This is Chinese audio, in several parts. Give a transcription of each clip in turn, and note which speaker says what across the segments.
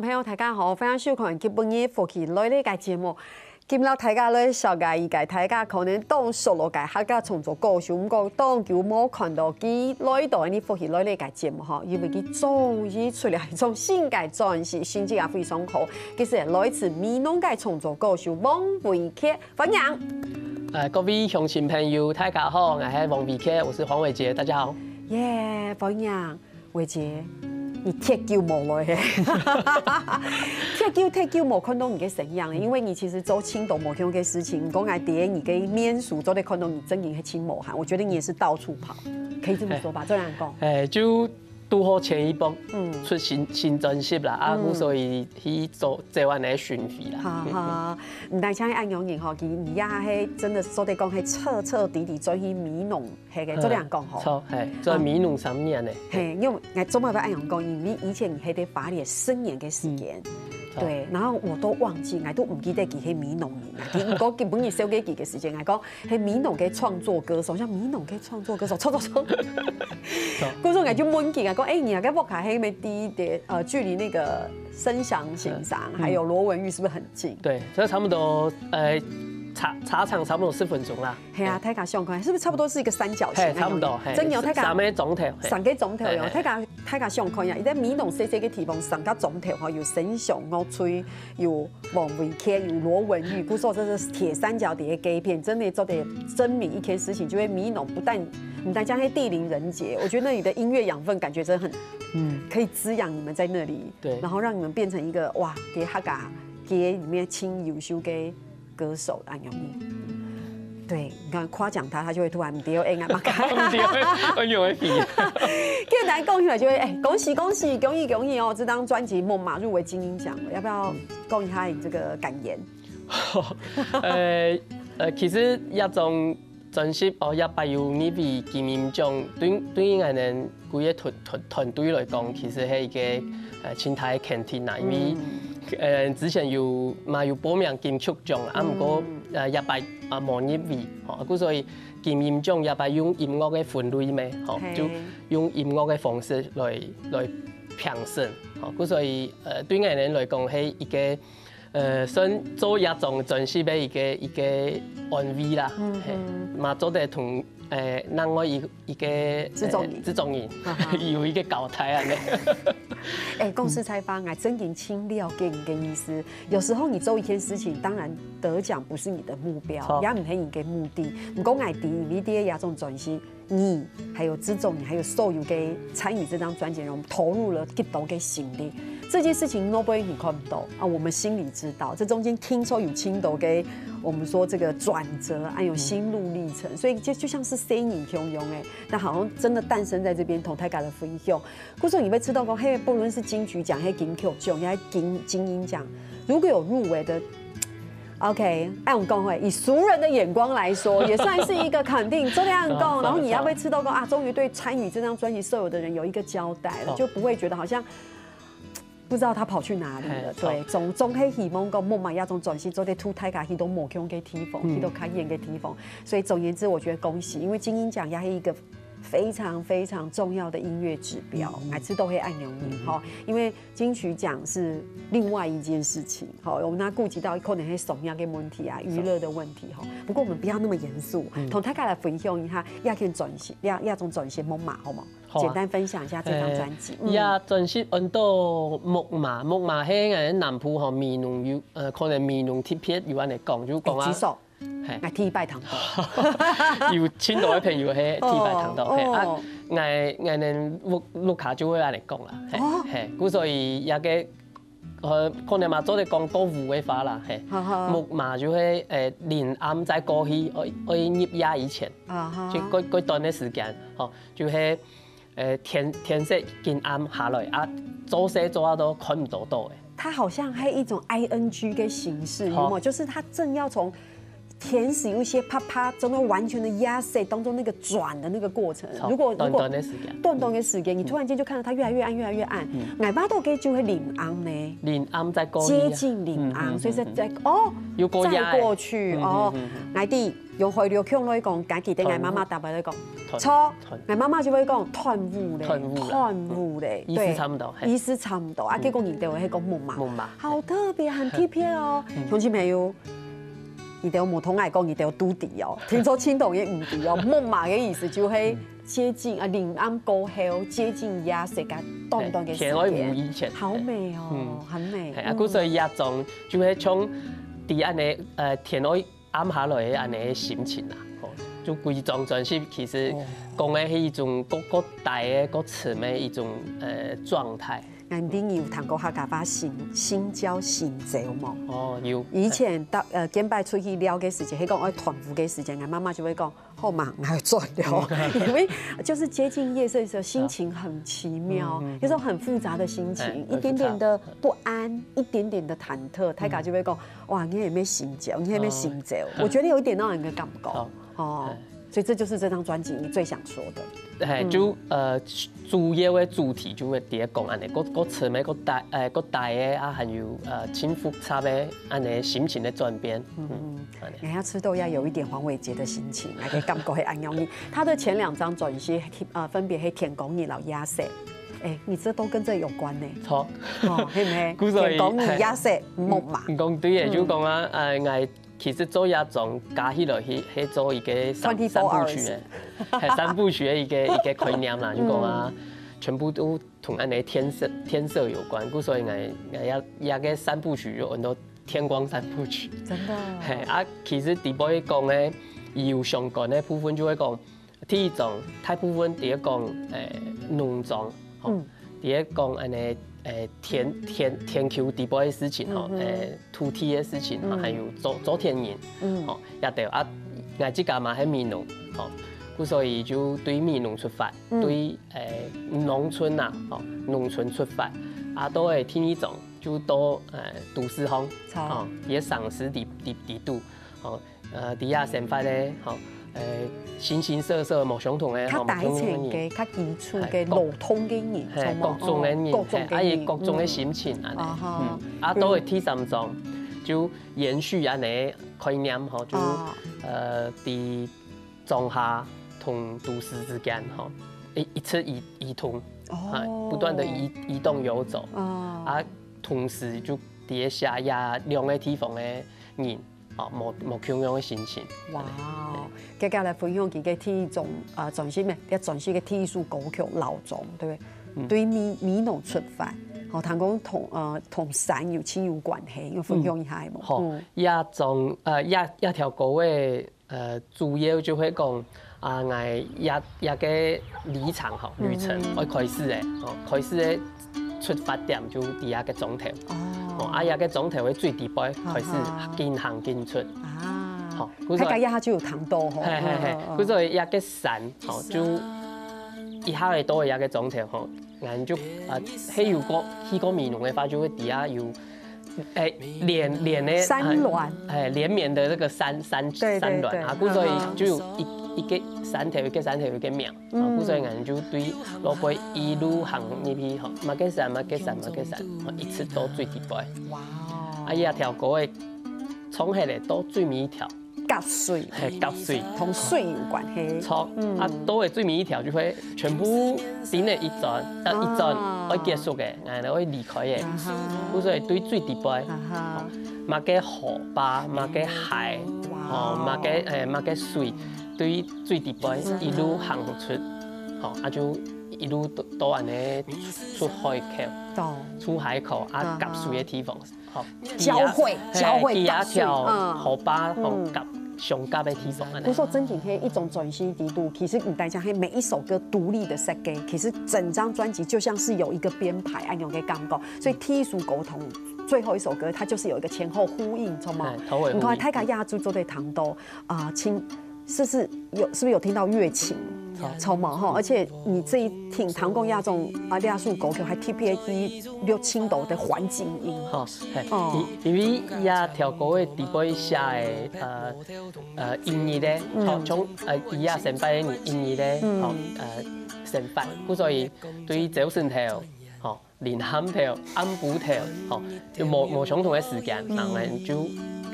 Speaker 1: 朋友大家好，欢迎收看《吉期《福气来嘞》个节目。今日大家家首届，大家可能当熟络个，客家创作歌手唔过当久冇看到，几来台呢福气来嘞个节目哈，因为佢终于出来一种新嘅尝试，成绩也非常好。其实来自闽南个创作歌手王伟杰、冯阳。
Speaker 2: 诶，各位乡亲朋友大家好，我是王伟杰，我是黄伟杰，大家好。
Speaker 1: 耶，冯阳、伟杰。你 take you 无来嘿，take you take you 无看到你嘅神样，因为你其实做青岛无向嘅事情，唔讲爱第你个面熟做的看到你真嘅系青岛行，我觉得你也是到处跑，可以这么说吧，这样讲。
Speaker 2: 诶，就。拄好前一嗯，出新新专辑啦，啊，所以去做做我的宣传啦。
Speaker 1: 哈哈，唔单只按养人吼，伊伊也去真的，所以讲去彻彻底底做型迷弄，系个，做你讲吼。
Speaker 2: 错，系。做米农十年嘞。
Speaker 1: 嘿，因为我总冇法按养讲，以以前系得花了十年的时间。对，然后我都忘记，我都唔记得几些米农你佢讲基本是收佮佢嘅时间，讲系米农嘅创作歌手，像米农嘅创作歌手，冲冲冲。观众嗌去问佢，讲诶，你啊家博卡系咪低点？呃，距离那个升祥先生还有罗文玉是不是很近？
Speaker 2: 对，这差不多诶。茶茶厂差不多十分钟啦。
Speaker 1: 系啊，太甲相框，是不是差不多是一个三角形？
Speaker 2: 差不多。
Speaker 1: 真有太甲
Speaker 2: 上面钟头，
Speaker 1: 上面钟头哟，太甲太甲相框呀。伊在米农细细个地方上个钟头吼，有神响、午吹、有王昏开、有罗文玉，不说这是铁三角的街片，真的做点证明一天事情，就会米农不但你在江些地灵人杰，我觉得那里的音乐养分感觉真的很，嗯，可以滋养你们在那里。
Speaker 2: 对。
Speaker 1: 然后让你们变成一个哇，给哈噶街里面清优秀街。歌手安永裕，对你看夸奖他，他就会突然变有爱嘛？恭
Speaker 2: 喜恭喜！
Speaker 1: 这个男工出来就会哎，恭喜恭喜恭喜恭喜哦！这张专辑木马入围金音奖了，要不要恭喜他？这个感言？
Speaker 2: 呃呃，其实一种珍惜哦，也包括你比金音奖对对，艺人、贵的团团团队来讲，其实是一个呃，心态肯定难。誒之前要嘛要報名金曲獎啊，唔過誒一百啊萬一位，嚇，咁所以金音樂一百用音樂嘅分類咩，嚇，就用音樂嘅方式來來平身，嚇，咁所以誒對我人嚟讲係一个誒算做一种展示俾一个一个安慰啦，嚇，咪做得同。诶，那我一 一个
Speaker 1: 这种人，
Speaker 2: 种中人有一个搞台啊
Speaker 1: 尼。诶，公司采访，哎，真清轻，了你的意思。有时候你做一件事情，当然得奖不是你的目标，也不是你的目的。唔讲爱迪，你们也亚这种转型，你还有执中你还有所有给参与这张专辑，我们投入了极多给心力。这件事情 Nobody 你看不到啊，我们心里知道。这中间听说有青岛给。我们说这个转折，还有心路历程，所以就就像是 Singing Young n g 哎，那好像真的诞生在这边。同台尬的夫妻秀，顾总，你被赤豆糕，嘿，不论是金曲奖、金曲奖，还后金金鹰奖，如果有入围的，OK，爱我讲会以俗人的眼光来说，也算是一个肯定。这样讲，然后你要被吃到糕啊，终于对参与这张专辑所有的人有一个交代了，就不会觉得好像。不知道他跑去哪里了。对，从从黑起蒙个莫玛亚从转型做啲土泰卡，稀多莫，可以用 t 提防，他都开眼个提防。所以总言之，我觉得恭喜，因为精英奖也是一个。非常非常重要的音乐指标，每次都会爱钮你，好，因为金曲奖是另外一件事情，好，我们那顾及到可能是么样的问题啊，娱乐的问题，哈，不过我们不要那么严肃，同大家来分享一下，亚健转型，亚亚中转型木马，好吗？简单分享一下这张专辑，
Speaker 2: 亚转型很多木马，木马喺南普哈面容有，呃，可能面容贴片有安尼讲，就讲
Speaker 1: 啊。系，挨天拜堂到，
Speaker 2: 要签到一片，要系天拜堂到，嘿啊，挨挨恁陆陆卡就会安尼讲啦，嘿，系，古所以也个，呃，可能嘛做滴工作多馀滴话啦，嘿，木嘛就去诶，天暗在过去，可以可入夜以前，啊哈，就过过段的时间，吼，就系诶天天色渐暗下来，啊，做些做啊都看唔到到诶。
Speaker 1: 它好像还一种 ing 嘅形式，有冇？就是它正要从。天使有一些啪啪，真的完全的压塞当中那个转的那个过程。如果
Speaker 2: 如果
Speaker 1: 断断的时间，你突然间就看到它越来越暗越来越暗。艾巴多给就会领暗呢，
Speaker 2: 领暗在
Speaker 1: 接近领暗，所以说在哦再过去哦，艾弟又回流腔来讲，家己的艾妈妈打概来讲，错艾妈妈就会讲贪污嘞，贪污嘞，
Speaker 2: 意思差唔多，
Speaker 1: 意思差唔多。啊，结果认得我系个木马，好特别很贴片哦，乡亲朋友。伊得要木桶来讲，伊得要独地哦，听说青铜也唔地哦。木马嘅意思就系接近啊，临安高海拔，接近亚热带，冻唔冻嘅？田园唔以前，好美哦，很美。
Speaker 2: 系啊，古时候亚种就系从地安尼呃田园暗下来安尼心情啊，就归庄转世，其实讲嘅系一种各个代嘅各词嘅一种呃状态。
Speaker 1: 俺朋有谈过哈，家把心心焦心燥么？
Speaker 2: 哦，有。
Speaker 1: 以前到呃，跟摆出去聊嘅时间，迄个爱团聚嘅时间，俺妈妈就会讲好嘛，哪要做料？因为就是接近夜色的时候，心情很奇妙，有种很复杂的心情，一点点的不安，一点点的忐忑，太家就会讲哇，你那边心焦，你那边心燥，我觉得有一点让人种感觉，哦。所以这就是这张专辑你最想说的。
Speaker 2: 哎，就呃，主要的主题就会在讲安尼，各各词每个大哎，各大的啊，还有呃，轻伏差的，安尼心情的转变。嗯
Speaker 1: 嗯。哎，要吃豆要有一点黄伟杰的心情，来去干过黑安用 伊。他的前两张专辑，呃，分别是《田光你老亚瑟，哎，你这都跟这有关呢？
Speaker 2: 错。
Speaker 1: 哦，嘿嘿。田光宇、亚瑟、木马。
Speaker 2: 讲对了，就讲啊，哎。其实周亚总加起落去，还做一个三三部曲诶，还三部曲一个一个概念啦，就讲啊，全部都同安尼天色天色有关，故所以个个个三部曲有很多天光三部曲。
Speaker 1: 真的。
Speaker 2: 嘿啊，其实第一步去讲咧，有相关咧部分就会讲天种，太部分第一讲诶农藏，嗯，第一讲安尼。诶，田田田球地坡的事情吼，诶，土 T 的事情吼，还有左左田人，吼，也对啊，俺即家嘛喺闽南，吼，故所以就对闽南出发，对诶农村呐，吼，农村出发，啊都会天一种，就多诶都市风，
Speaker 1: 哦，
Speaker 2: 也赏识地地地度，吼，呃，底下生发咧，吼。誒，形形色色冇相同嘅
Speaker 1: 各種嘅人，層嘅、佢基礎嘅路通嘅人，係
Speaker 2: 各種嘅人，阿姨各種嘅心情啊～嗯，啊，都会替三種，就延續啊，你概念唸就誒，啲中下同都市之間嚇，一一次移移動，不斷的移移動遊走，啊，同時就啲下呀兩個地方嘅人。啊，无无形容的心情。哇哦，
Speaker 1: 接下来分享几个听众啊，全视咩？要重视个天术歌曲、闹钟，对不对？对，米米农出发，哦，谈讲同呃同山有亲有关系，要分享一下，
Speaker 2: 好。也从呃也也条歌位呃，主要就会讲啊，挨一一个旅程，吼，旅程要开始诶，哦，开始诶出发点就第二个钟头。哦，啊，一个状态会最低点开始进行进出
Speaker 1: 啊，吼，它一下就有糖多吼，系系
Speaker 2: 系，古时候个山吼就一下会到一个总体吼，然就啊，黑油果嘿个面农的话就会底下有诶连连的
Speaker 1: 山峦，
Speaker 2: 诶连绵的那个山山山峦啊，古时候就一。一个山头，一个山头，一个庙。嗯。古早人就对罗盘一路行，那批吼，马给山，马给山，马给山，我一次到最底部。哇！啊呀，一条河的从下嘞到最面一条，
Speaker 1: 夹水，
Speaker 2: 夹水，
Speaker 1: 同水有关系。
Speaker 2: 啊，啊，到的水面一条就会全部顶了一阵，啊一阵，会结束的，然后会离开的。古早对最底部，马给河吧，马给海，哦，嘛给诶，马给水。对，最底部一路行出，吼，啊就一路都都安尼出海口，出海口啊，夹水的梯缝，好，
Speaker 1: 交汇交汇，
Speaker 2: 大嗯，河坝、红夹上夹的梯缝
Speaker 1: 不尼。我说真天一种转型的度，其实你大家黑每一首歌独立的设计，其实整张专辑就像是有一个编排按钮给讲过，所以梯数沟通最后一首歌，它就是有一个前后呼应，懂吗？你看，泰加亚洲做对唐都啊，亲。是不是有？是不是有听到乐器？超超忙哈！而且你这一听《唐宫雅阿啊，《亚树狗狗》还 TPE A 六千多的环境音哈。
Speaker 2: 哦。因为亚调歌的底部下的呃呃音译咧，好从呃一亚先百的音译咧，好呃先百，故所以对于走晨调，好凌晨调，按晡调，好就某某相同的时间，难很就。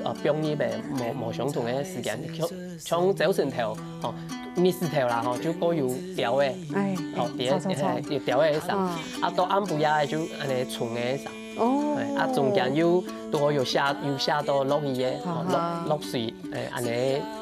Speaker 2: 呃，冰里边无无相同的时间，像像早晨头吼，暝时头啦吼，就各有钓诶，
Speaker 1: 好钓，
Speaker 2: 然后钓诶上，啊到暗部呀就安尼冲诶上，哦，啊中间有都有下，有下到落雨诶，落落水诶安尼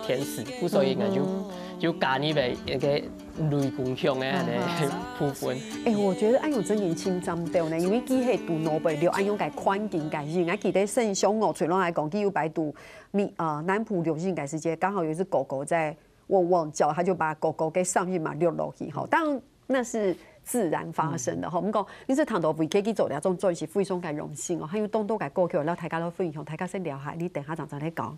Speaker 2: 甜水，所以我就就加你白一个。雷公乡的那个瀑布。
Speaker 1: 哎，我觉得哎呦，真年轻，真屌呢！因为他系独南北流，哎呦，该宽境个是。啊，记得上相我水龙来讲，伊要摆渡米呃南浦流进个时间，刚好有一只狗狗在汪汪叫，他就把狗狗给上去嘛溜落去。吼，当然那是自然发生的。吼，我们讲，你是谈到飞机机做两种，做一是非常感荣幸哦，还有多多个歌曲，然后大家都分享，大家先聊下，你等下常常来讲。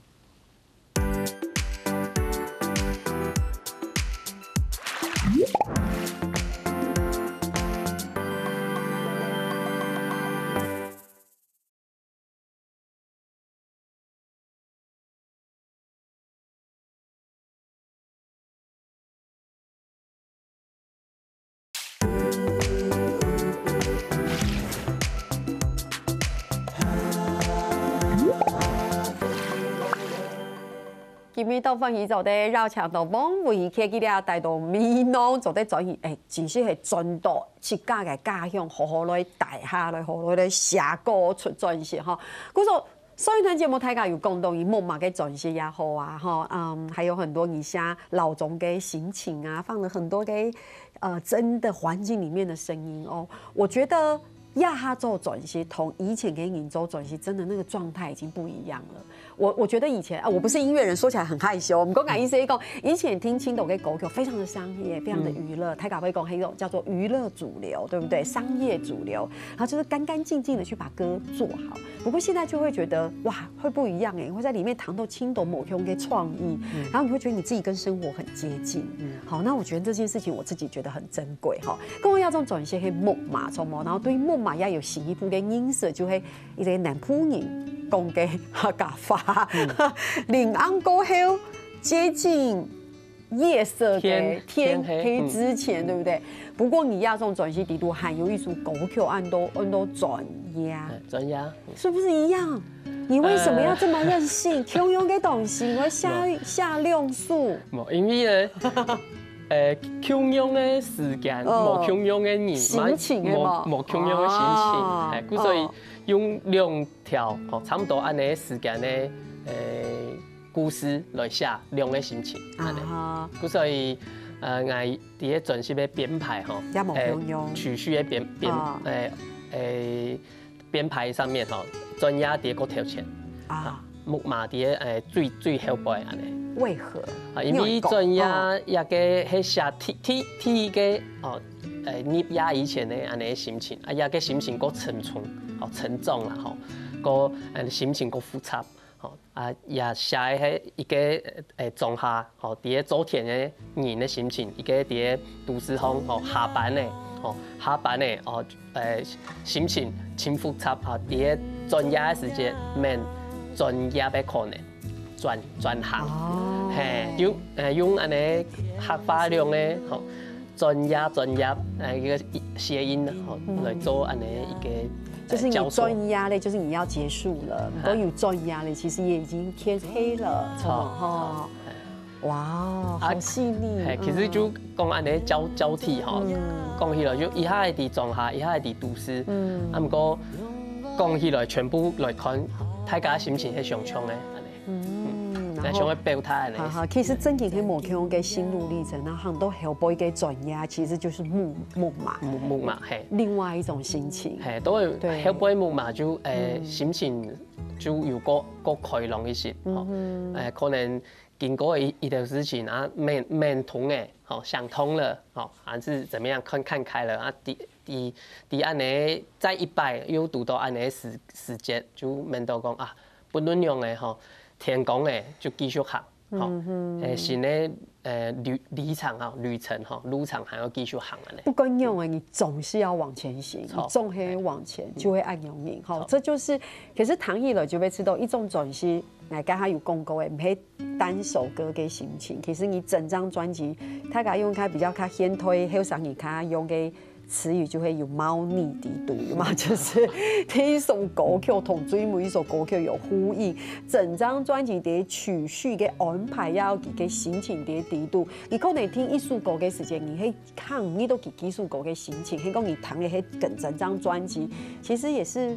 Speaker 1: 都放喜做的，绕墙头望，会看机了，带动闽南做的转移，哎，真是系转到自家的家乡，好好来带下，来好好来写歌出转些哈。嗰说，所以团》节目大家有共同，伊默慢嘅转些也好啊哈，嗯，还有很多嘅乡老总嘅心情啊，放了很多嘅呃真的环境里面的声音哦，我觉得。亚洲做转型同以前给闽州转型，真的那个状态已经不一样了。我我觉得以前啊，我不是音乐人，说起来很害羞。我们公感医一共以前听青豆跟狗狗非常的商业，非常的娱乐。台卡会讲一种叫做娱乐主流，对不对？商业主流，然后就是干干净净的去把歌做好。不过现在就会觉得哇，会不一样哎，会在里面谈到青豆某可以创意，然后你会觉得你自己跟生活很接近。好，那我觉得这件事情我自己觉得很珍贵哈。要这种转型黑梦嘛，懂吗？然后对于梦。嘛也有新一部嘅影视，就系一个南普人讲嘅黑加发，临安过后接近夜色嘅天黑之前，对不对？不过你亚种转系地图还有一组狗桥按多按多转压，
Speaker 2: 转压
Speaker 1: 是不是一样？你为什么要这么任性？拥有给东西，我下下六数，冇
Speaker 2: 因为咧。诶，汹涌的时间，无汹涌的人，
Speaker 1: 满情
Speaker 2: 的嘛，啊啊啊！所以用两条，吼，差不多安尼的时间呢，诶，故事来写两个心情，安尼。故所以，呃，挨伫咧准时要编排，吼，
Speaker 1: 诶，
Speaker 2: 曲序嘅编编，诶诶，编排上面，吼，专业伫咧嘅头前，啊，木马伫咧诶最最后背安尼。
Speaker 1: 为何？
Speaker 2: 因为专业也个写体体体个哦，诶，也以前的安尼心情，啊，也个心情过沉重，哦，沉重了吼，过心情过复杂，吼，啊，也写迄一个诶，庄下，吼，伫做田的人的心情，一个伫都市风吼，下班的，吼，下班的，哦，诶，心情真复杂，吼，伫专业的时间面，专业的可能转转行，嘿，用诶用安尼黑发量诶，吼，专业专业诶，一个谐音，吼，来做安尼一个，
Speaker 1: 就是你专业嘞，就是你要结束了，关有专业嘞，其实也已经天黑了，哈，哇，好细腻，
Speaker 2: 其实就讲安尼交交替，哈，讲起来就一下系伫种下，一下系伫读书，嗯，啊，不过讲起来全部来看，大家心情还上冲诶。然后，
Speaker 1: 其实整件去摩天翁嘅心路历程，然后很多黑波嘅转呀，其实就是木木马，
Speaker 2: 木木马嘿，
Speaker 1: 另外一种心情，
Speaker 2: 嘿，都会黑会木马就诶心情就有高高开朗一些，吼，诶可能经过一一条事情啊，面面通诶，好想通了，好还是怎么样看看开了啊？第第第安尼再一摆又拄到安尼时时节，就面到讲啊，不论用诶，吼。天宫诶，就继续行，吼，诶是咧，诶旅旅程吼，旅程吼，路长还要继续行咧。
Speaker 1: 不管用诶，你总是要往前行，你总黑往前就会按用命，吼，这就是。可是唐意了就被知道，一种转是来跟他有共沟诶，唔可以单首歌嘅心情。其实你整张专辑，他家用开比较较先推，后上你他用嘅。词语就会有猫腻的度嘛，就是一首歌曲同另一首歌曲有呼应，整张专辑的曲序的安排，也有自己心情的度，你可能听一首歌的时间，你去看你都几几首歌的心情，所以讲你听了整整张专辑，其实也是。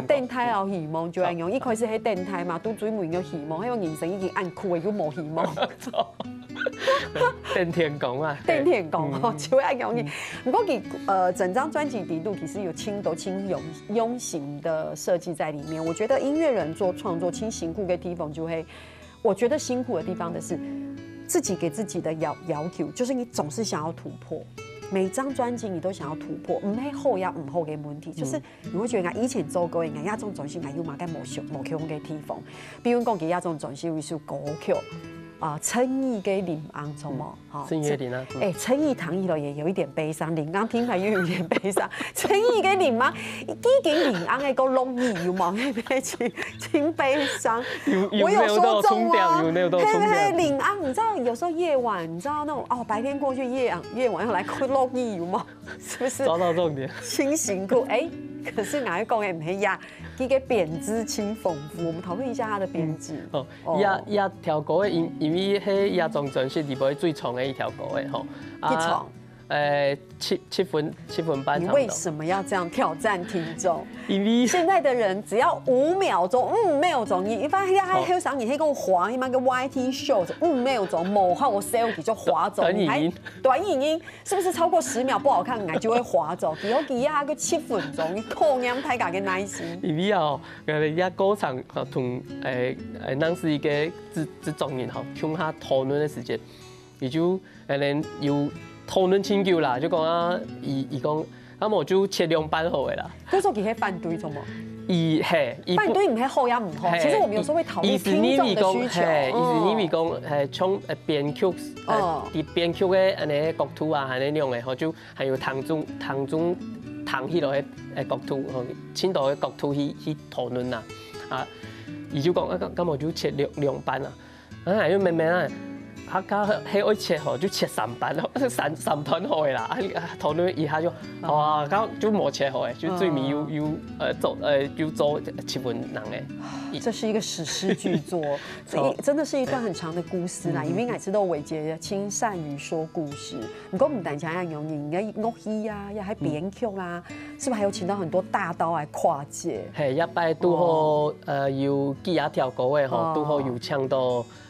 Speaker 1: 电台有希望，就爱用。一开始喺电台嘛，都嘴面有希望，后人生已经安苦的，又冇希望。
Speaker 2: 哈，天讲啊，
Speaker 1: 登 天讲哦，就爱用你。不过佢呃整张专辑底度其实有轻度轻用慵型的设计在里面。我觉得音乐人做创作，轻型酷跟地方就会，我觉得辛苦的地方的是自己给自己的要要求，就是你总是想要突破。每张专辑你都想要突破，唔系后要唔后嘅问题，就是你会觉得以前做过嘅，讲亚种专辑，讲有嘛该某首某曲嘅巅峰，比如讲佢亚种专辑，一首歌曲。啊，陈意给林安怎么？
Speaker 2: 哈，陈意给林安。
Speaker 1: 哎，陈意唐一楼也有一点悲伤，林安听了又有点悲伤。陈意给林安，一给林安那个落叶，有冇？那边情，挺悲伤。
Speaker 2: 我有说到重点，
Speaker 1: 有没有到重点？对对林安，你知道有时候夜晚，你知道那种哦，白天过去，夜夜晚要来哭落叶，有冇？是不是？
Speaker 2: 抓到重点。
Speaker 1: 清醒过，哎。可是哪一讲也没压，一个贬值轻丰富。我们讨论一下它的贬值。哦，
Speaker 2: 压压条狗诶，因为迄压中全是台北最重的一条狗的吼。呃，七七分七分半。
Speaker 1: 你为什么要这样挑战听众？因为现在的人只要五秒钟，嗯，没有走。你一般现啊，还有啥？你可以跟我滑一般个 Y T Shorts，唔没有走。某号我 selfie 就滑走，
Speaker 2: 短影，
Speaker 1: 短影音是不是超过十秒不好看，就会滑走。只有几啊个七分钟，你考验大家嘅耐心。
Speaker 2: 因为哦，佮人家歌唱啊，同诶诶当时一个职职中人吼，同他讨论的时间，你就可能要。讨论请求啦，就讲啊，伊伊讲，啊，我就切两半好诶啦。
Speaker 1: 他说自己反对，做无？
Speaker 2: 伊嘿，
Speaker 1: 反对唔系好也唔好。其实我们有时候会讨论听众的需求。
Speaker 2: 伊是你咪讲，嘿，伊是你咪讲，嘿，从诶边曲，哦，伫边曲诶安尼国土啊，安尼样诶，或就还有唐中唐中唐迄落诶诶国土，吼，青岛诶国土去去讨论啦，啊，伊就讲啊，咁我就切两两班啦，啊，因为慢慢啊他刚黑爱切吼，就切三瓣咯，三三团好诶啦！啊，头都一下就哇，刚就冇切好诶，就最咪又又呃做呃有做七分人诶。
Speaker 1: 这是一个史诗巨作，一真的是一段很长的故事啦。因为乃知道伟杰亲善于说故事，唔讲唔单只用你人家诺器啊，也还编曲啦，是不是还有请到很多大刀来跨界？
Speaker 2: 嘿，一摆都好呃，有几啊条歌诶吼，都好有唱到。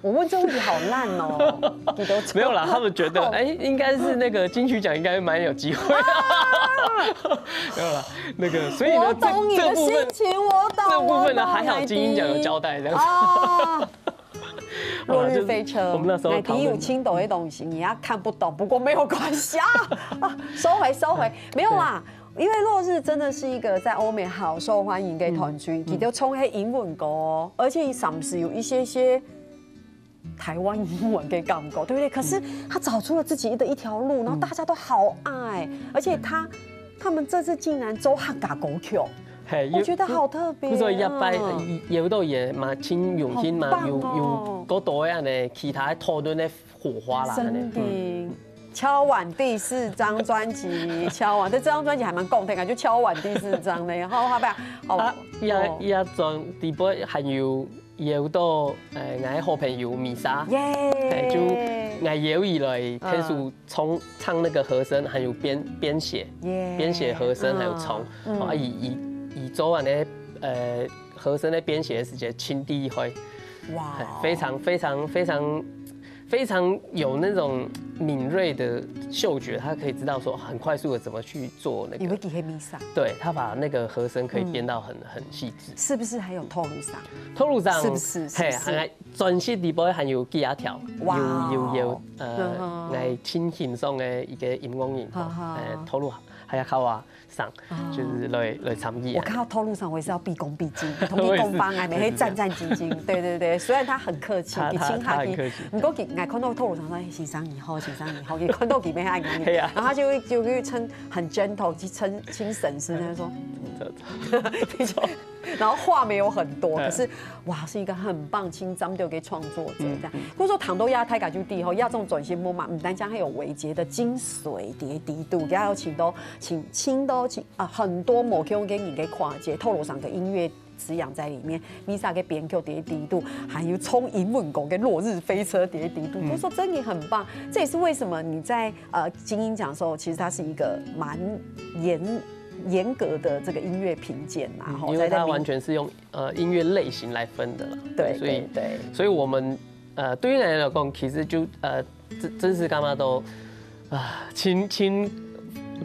Speaker 1: 我问这问题好烂哦！
Speaker 2: 你都没有啦，他们觉得 哎，应该是那个金曲奖应该蛮有机会啊。没有啦，那个所以呢，
Speaker 1: 我懂你的心情，我懂。
Speaker 2: 这部分呢，还好金鹰奖有交代这样子啊。
Speaker 1: 落日飞车，我们那时候买第一舞轻抖一抖，行，你要看不懂，不过没有关系啊。收回收回，没有啦，因为落日真的是一个在欧美好受欢迎的团聚，佢都唱黑英文歌，而且伊暂时有一些些。台湾英文给港歌，对不对？可是他找出了自己的一条路，然后大家都好爱，而且他他们这次竟然走汉嘎狗曲，我觉得好特别。
Speaker 2: 不以一摆，有到也蛮用心，嘛，有有好多样的其他讨论的火花啦。
Speaker 1: 真的，敲碗第四张专辑，敲碗，但这张专辑还蛮共的，就敲碗第四张的。好，好边好。
Speaker 2: 一一张直播还有。有到哎，挨好朋友米沙，就挨有以来，开始从唱那个和声，还有编编写，编写和声，还有从，啊，以以以昨晚的呃和声的编写的时间，亲第一回，哇，非常非常非常。非常有那种敏锐的嗅觉，他可以知道说很快速的怎么去做那个。对他把那个和声可以编到很很细致。
Speaker 1: 是不是还有透露上？
Speaker 2: 透露上
Speaker 1: 是不是？嘿，
Speaker 2: 还专系底部 o 还有几啊条？有有有呃，来轻轻松的一个荧光人，呃，透露还有口啊上，就是来来参与。
Speaker 1: 我看到透露上，我也是要毕恭毕敬，同毕方毕每天战战兢兢。对对对，虽然他很客气，
Speaker 2: 比轻哈滴，
Speaker 1: 不过给。哎，昆豆透露上说，欣赏你好，欣赏你好，你昆豆几咩爱讲你，然后他就会就会称很 gentle，去称亲婶婶，他说，然后话没有很多，可是哇，是一个很棒亲，张就给创作者，这不说糖豆亚泰噶就第一吼，亚总转型摸嘛，唔单将还有韦杰的精髓，叠低度，佮有请都请亲都请啊很多某 Q 给你给跨界透露上个音乐。滋养在里面，米萨给别人跳叠叠度，还有冲银吻狗跟落日飞车叠叠度，都说真你很棒，这也是为什么你在呃精英奖的时候，其实它是一个蛮严严格的这个音乐评鉴嘛，
Speaker 2: 因为它完全是用呃音乐类型来分的了，
Speaker 1: 对，所以对，
Speaker 2: 所以我们呃对于奶奶来讲，其实就呃真真是干嘛都啊亲亲。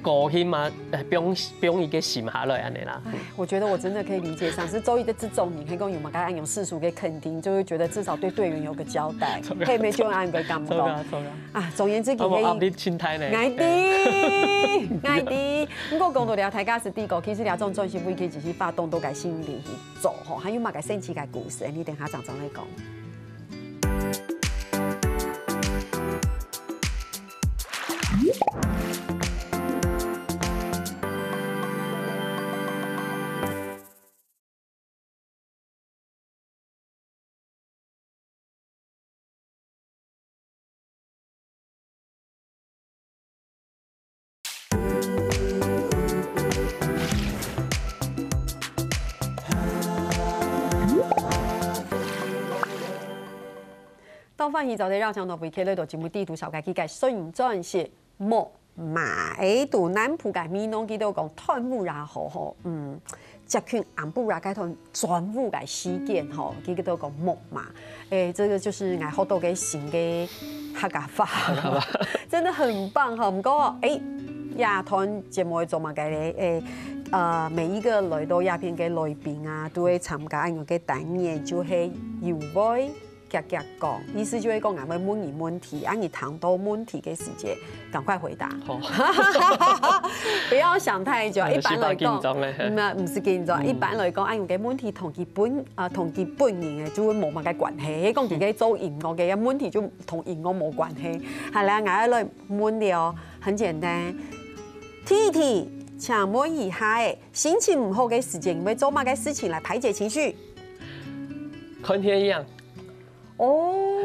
Speaker 2: 高兴嘛，不用一个心下来安尼啦。
Speaker 1: 我觉得我真的可以理解上，是周瑜的这种，你可以讲，我们家用世俗给肯定，就会觉得至少对队员有个交代，后面就按个咁讲。啊，总言之，我冇
Speaker 2: 压你心态咧。
Speaker 1: 爱的，爱的。不过讲到廖台家是第一个，其实这种重视，不以只是发动都家心理去做吼，还有嘛个升奇个故事，你等下长长来讲。刚翻去昨天绕乡道维克路到节目地图，小家去改。顺转讲木马诶，到南浦街闽南记得讲探然也好，嗯，一群红布啊，该团砖墓来修建吼，记得讲个木马诶，这个就是爱好多嘅新嘅客家话，真的很棒哈！我过诶，亚团节目做嘛，个咧诶，呃，每一个来到亚平嘅来宾啊，都会参加我个嘅体就是游 y 夹夹讲，意思就会讲，俺问你问题，啊，你谈到问题的时间，赶快回答。不要想太久。一般来讲，唔系唔是健壮，一般来讲，俺用嘅问题同佢本啊，同佢本人嘅就会冇乜嘅关系。如果自己做员工嘅有问题，就同员工冇关系。系啦，俺要来问你哦，很简单。T T，长梅二下，心情唔好嘅时间，你会做乜嘅事情来排解情绪？
Speaker 2: 看你一样。
Speaker 1: 哦，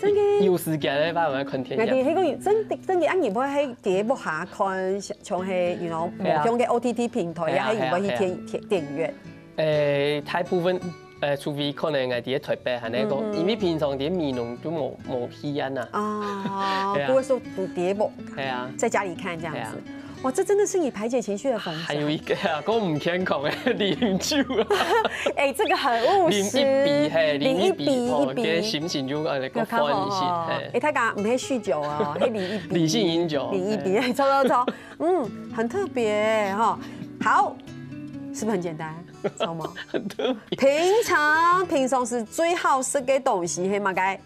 Speaker 1: 真嘅！
Speaker 2: 有时间咧，翻去睇。我
Speaker 1: 哋喺個月，真真嘅一年会會喺碟播下看，仲係原來无用嘅 OTT 平台呀，喺年唔會去電电影院。
Speaker 2: 诶，大部分诶，除非可能我哋嘅！台北系咧，个，因为平常啲面容都冇冇引啊啦。
Speaker 1: 啊，不 會說租碟啵？
Speaker 2: 係啊，
Speaker 1: 在家里看，这样子。哇，这真的是你排解情绪的方？
Speaker 2: 还有一个啊，我唔健康诶，饮酒啊。
Speaker 1: 哎，这个很务实。
Speaker 2: 饮一杯嘿，
Speaker 1: 饮一杯，给
Speaker 2: 醒醒就啊，来宽宽心。
Speaker 1: 哎，他讲唔喝酗酒啊，喝饮一杯。
Speaker 2: 理性饮酒，
Speaker 1: 饮一杯，操操操，嗯，很特别哈。好，是不是很简单？
Speaker 2: 懂吗？
Speaker 1: 平常平常是最好食嘅东西嘿嘛该。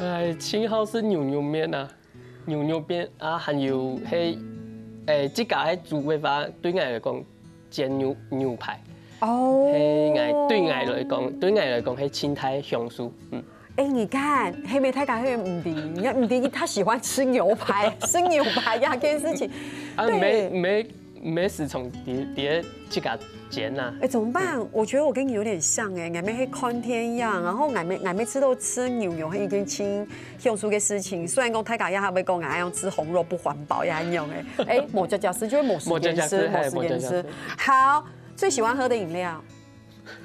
Speaker 2: 哎，最好食牛牛面啊，牛牛面啊，还有嘿。诶，即家迄做咩法？对外来讲煎牛牛排，哦，迄外对外来讲，对外来讲，迄青苔香酥，
Speaker 1: 嗯。哎，你看，嘿，美太家嘿唔同，你看唔同，他喜欢吃牛排，吃牛排呀，这件事情。
Speaker 2: 啊，没没没事，从第第个这家。
Speaker 1: 哎，怎么办？我觉得我跟你有点像哎，俺们黑看天一样，然后俺们俺们吃都吃牛肉很一根青，想说个事情，虽然讲太搞样，还没讲俺样吃红肉不环保也那样哎哎，某家家吃就会某时间吃某时间吃。好，最喜欢喝的饮料，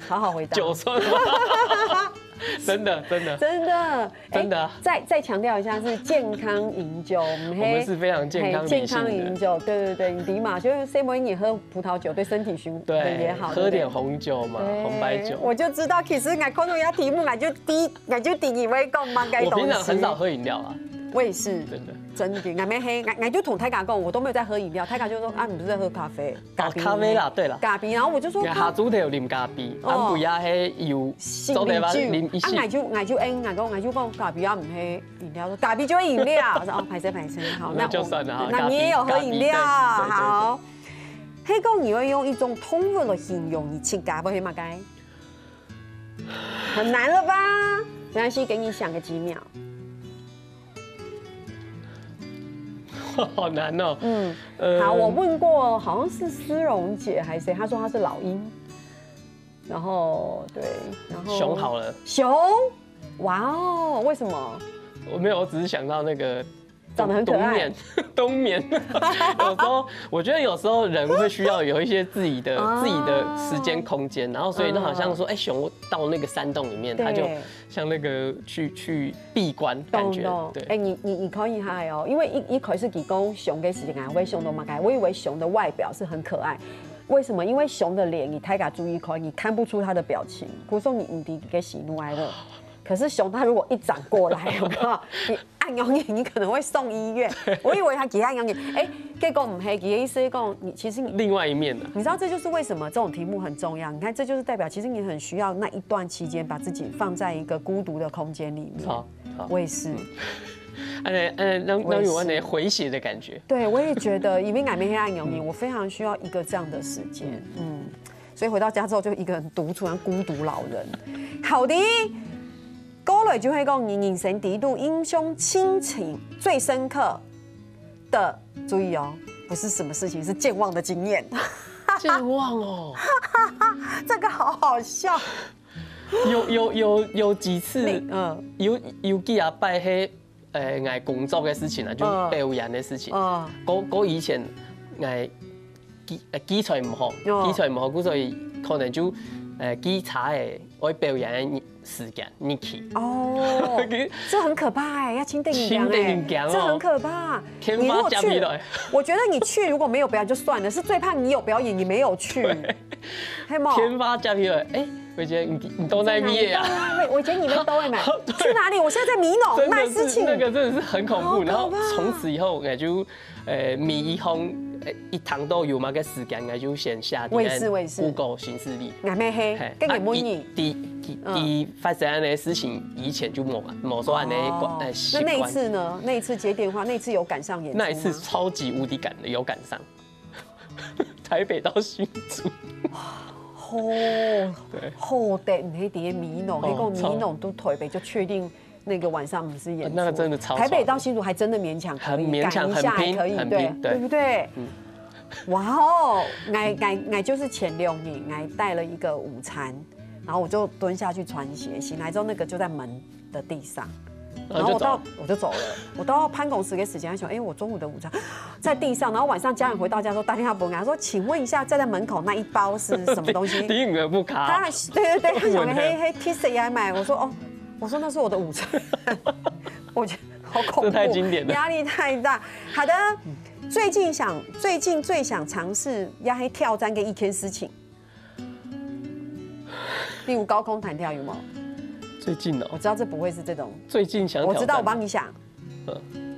Speaker 1: 好好回答。
Speaker 2: 酒酸。真的，真的，
Speaker 1: 真的，
Speaker 2: 真的。
Speaker 1: 再再强调一下，是健康饮酒。
Speaker 2: 我们 是非常健康、
Speaker 1: 健康饮酒。对对对，你嘛，就是说，莫 y 你喝葡萄酒对身体循对也好，
Speaker 2: 喝点红酒嘛，红白酒。
Speaker 1: 我就知道，其实俺看到人家题目，俺就第，俺就第一位讲嘛，
Speaker 2: 该懂，我平常很少喝饮料啊。
Speaker 1: 我也是，
Speaker 2: 真的，
Speaker 1: 真的，俺没黑，俺俺就同泰嘎讲，我都没有在喝饮料，泰嘎就说啊，你不是在喝咖啡？
Speaker 2: 咖咖啡啦，对了，
Speaker 1: 咖啡。然后我就说，
Speaker 2: 下组得有咖啡，俺不要
Speaker 1: 喝油。下啊，俺就俺就俺讲俺就讲咖啡啊，不黑饮料，咖啡就要饮料。我说哦，排生排生，好，
Speaker 2: 那就算了
Speaker 1: 那你也有喝饮料，好。黑哥，你会用一种通俗的形容你吃咖啡吗？该很难了吧？没关系，给你想个几秒。
Speaker 2: 好难哦，
Speaker 1: 嗯，好，我问过，好像是丝绒姐还是谁？她说她是老鹰，然后对，然后
Speaker 2: 熊好了，
Speaker 1: 熊，哇哦，为什么？
Speaker 2: 我没有，我只是想到那个。
Speaker 1: 长得很可爱，
Speaker 2: 冬眠，冬眠。有时候我觉得有时候人会需要有一些自己的 自己的时间空间，然后所以那好像说，哎，熊到那个山洞里面，它就像那个去去闭关感觉，对。
Speaker 1: 哎，你你你可以哈哦，因为一一口是提供熊给时间啊，为熊都嘛该。我以为熊的外表是很可爱，为什么？因为熊的脸你太敢注意口，你看不出它的表情，告诉你你滴给喜怒哀乐。可是熊它如果一长过来，我 你暗涌你，你可能会送医院。我以为他给暗涌你，哎，给够唔黑，给一丝够。你其实，
Speaker 2: 另外一面的。
Speaker 1: 你知道这就是为什么这种题目很重要。你看，这就是代表，其实你很需要那一段期间，把自己放在一个孤独的空间里面。好，我也是。
Speaker 2: 哎哎，让让有安那回血的感觉。
Speaker 1: 对，我也觉得，因为改变黑暗有宁，我非常需要一个这样的时间。嗯，所以回到家之后就一个人独处，像孤独老人。好的。过来就会讲你眼神极度英雄亲情最深刻的注意哦，不是什么事情，是健忘的经验。
Speaker 2: 健忘哦，
Speaker 1: 这个好好笑。
Speaker 2: 有有有有几次，嗯，有有几啊拜黑，诶，挨工作嘅事情啊，就丢人嘅事情。啊，嗰嗰以前挨基啊，基础唔好，基础唔好，故所以可能就。诶，机查诶，爱表演时间，你去
Speaker 1: 哦，这很可怕哎，要签定约诶，这很可怕。
Speaker 2: 天发假皮了
Speaker 1: 我觉得你去如果没有表演就算了，是最怕你有表演你没有去。
Speaker 2: 天发假皮了诶。我以前你你都在毕业啊？
Speaker 1: 我以前你们都会买 去哪里？我现在在米农卖事情，
Speaker 2: 那个真的是很恐怖。然后从此以后，哎就诶，米农诶一堂都有嘛个时间，哎就先下卫视卫视 Google 新势力。
Speaker 1: 哎咩黑，跟你满意。
Speaker 2: 第第发生安事情以前就冇冇做安
Speaker 1: 尼诶习惯。那一次呢？那一次接电话，那一次有赶上演出？
Speaker 2: 那一次超级无敌赶的，有赶上 台北到新竹。
Speaker 1: 哦，对，好的，唔可以跌米龙，结果米龙都台北就确定那个晚上唔是演出。
Speaker 2: 那个真的超。
Speaker 1: 台北到新竹还真的勉强可以
Speaker 2: 赶一下，
Speaker 1: 可以对，对不对？哇哦，我我我就是前六年，我带了一个午餐，然后我就蹲下去穿鞋，醒来之后那个就在门的地上。然后我到，我就走了。我到潘公司给史建雄，哎，我中午的午餐在地上。然后晚上家人回到家说打电话不给，他说，请问一下站在门口那一包是什么东西？
Speaker 2: 定 勇不卡。他，
Speaker 1: 对对对，他想的黑黑 t s h i r 也买。我说哦，我说那是我的午餐。我得好恐怖，
Speaker 2: 太经典了，
Speaker 1: 压力太大。好的，最近想，最近最想尝试压黑跳战跟一天事情，例如高空弹跳有冇？
Speaker 2: 最近哦，
Speaker 1: 我知道这不会是这种。
Speaker 2: 最近想，
Speaker 1: 我知道我帮你想，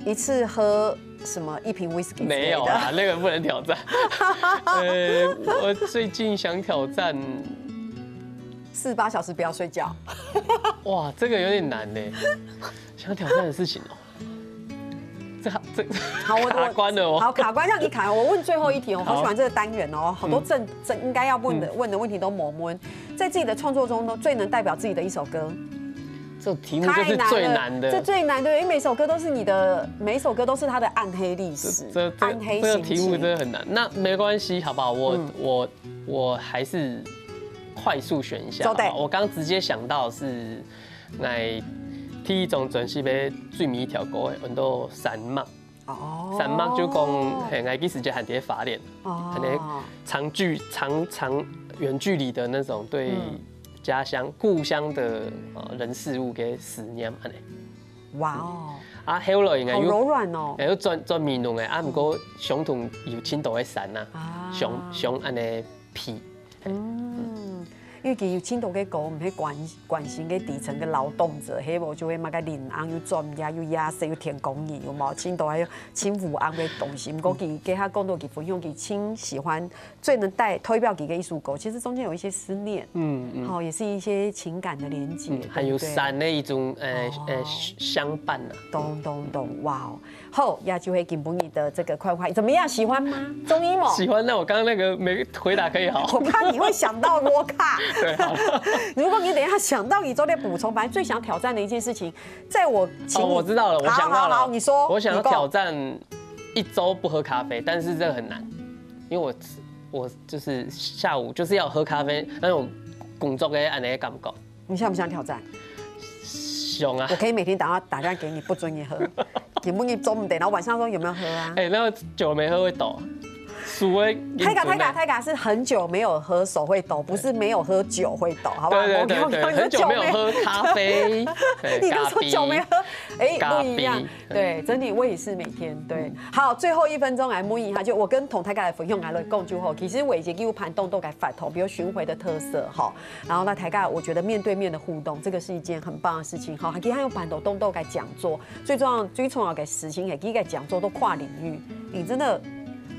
Speaker 1: 一次喝什么一瓶威士忌？
Speaker 2: 没有啊，那个不能挑战。呃，我最近想挑战
Speaker 1: 四十八小时不要睡觉。
Speaker 2: 哇，这个有点难呢。想挑战的事情哦，这这好卡关了哦。
Speaker 1: 好卡关，让你卡。我问最后一题我好喜欢这个单元哦，好多正正应该要问的问的问题都摸摸。在自己的创作中，最能代表自己的一首歌。
Speaker 2: 这题目就是最难的，
Speaker 1: 这最难的，因为每首歌都是你的，每首歌都是他的暗黑历史，
Speaker 2: 这
Speaker 1: 暗黑
Speaker 2: 这个题目真的很难，那没关系，好不好？我我我还是快速选一下。好我刚直接想到是，来，第一种最西北最迷一条歌，很多散漫。哦。山脉就讲，爱其实就喊爹发恋，喊爹长距长长远距离的那种，对。家乡、故乡的人事物给思念安尼。哇哦！啊，Hello，应该
Speaker 1: 有柔软哦，还
Speaker 2: 有转转面容的啊，不过相同有青岛的山呐，相相安尼皮。
Speaker 1: 因为伊要迁到去讲，唔去关关心去底层嘅劳动者，系无就会马家临安又专业又亚细又填工艺，有冇迁到还有迁福安嘅东西，唔讲给给他更多嘅福用，给亲喜欢最能带推票嘅个艺术狗，其实中间有一些思念，嗯，好，也是一些情感的连接，
Speaker 2: 还有山的一种呃、诶相伴呐，
Speaker 1: 咚咚懂，哇，好，亚就会给丰你的这个快快，怎么样，喜欢吗？中医某
Speaker 2: 喜欢，那我刚刚那个没回答可以好，
Speaker 1: 我怕你会想到罗卡。如果 你等一下想到你昨天补充，反正最想挑战的一件事情，在我
Speaker 2: 请，我知道了，我想到了，
Speaker 1: 你说，
Speaker 2: 我想要挑战一周不喝咖啡，但是这个很难，因为我我就是下午就是要喝咖啡，但是我工作哎，哎，干不够。
Speaker 1: 你想不想挑战？
Speaker 2: 想啊！
Speaker 1: 我可以每天打电话打电话给你，不准你喝，你不你中午得，然后晚上说有没有喝啊？
Speaker 2: 哎，那个酒没喝会倒。所以
Speaker 1: 太咖太咖台咖是很久没有喝，手会抖，不是没有喝酒会抖，好不好？
Speaker 2: 对对对，很久没有喝咖啡，
Speaker 1: 你刚说酒没喝，哎，不一样。对，整体我也是每天对。好，最后一分钟来摸一下，就我跟同太咖的粉用来了。共句后，其实以前几乎盘动都改反头，比如巡回的特色哈。然后那台咖，我觉得面对面的互动，这个是一件很棒的事情哈。还其他用盘动动都改讲座，最重要最重要个事情也改讲座都跨领域，你真的。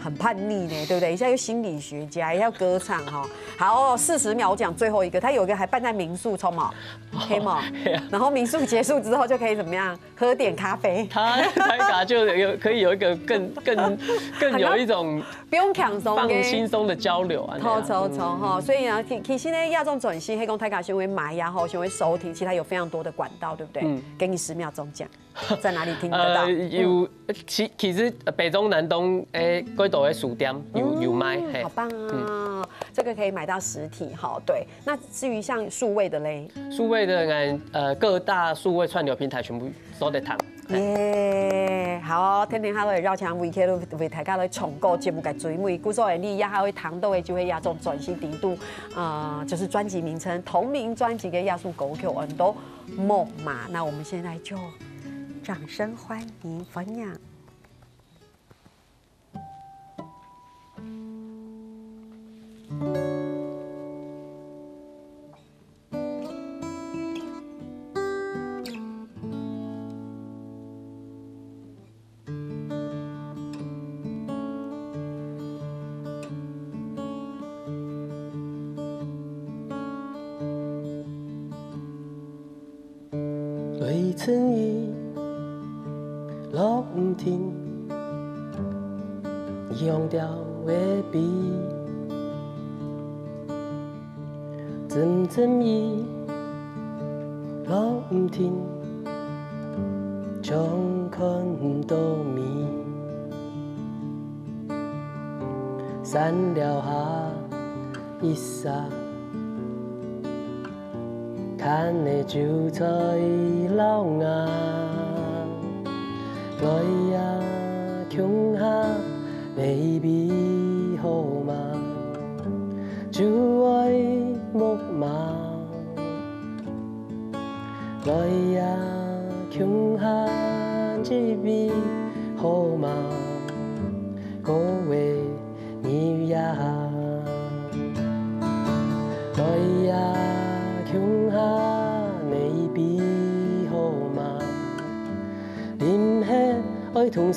Speaker 1: 很叛逆呢，对不对？一下又心理学家，一下歌唱哈，好，四十秒，我讲最后一个。他有一个还办在民宿，冲吗？黑吗？然后民宿结束之后就可以怎么样？喝点咖啡。
Speaker 2: 他泰卡就有可以有一个更更更有一种
Speaker 1: 不用抢松，
Speaker 2: 放轻松的交流啊。
Speaker 1: 冲冲冲哈！所以呢，其实呢，亚中转型，黑工泰卡先为买呀，哈，先为收听，其他有非常多的管道，对不对？嗯。给你十秒钟讲。在哪里听得到？
Speaker 2: 有其其实北中南东诶，各大诶书店有有卖。
Speaker 1: 嗯，好棒啊！这个可以买到实体哈。对，那至于像数位的嘞，
Speaker 2: 数位的诶，呃，各大数位串流平台全部都得谈。
Speaker 1: 耶，好，天天还会绕场维客都为大家来重播节目个追尾。故作为你一下会谈到诶，就会亚种转型程度啊，就是专辑名称同名专辑嘅亚种狗 Q 很多梦嘛。那我们现在就。掌声欢迎冯娘。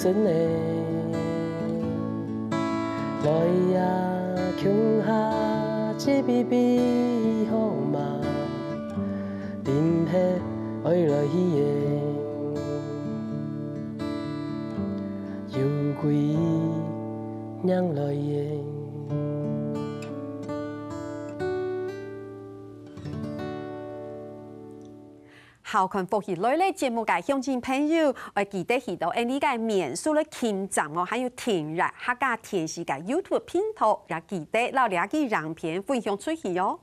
Speaker 2: 真嘞。
Speaker 1: 包括復活类呢节目嘅鄉亲朋友，誒记得去到，誒呢個免收咧錢站哦，还有天然客家电视嘅 YouTube 频道，也记得两啲人片分享出去哦。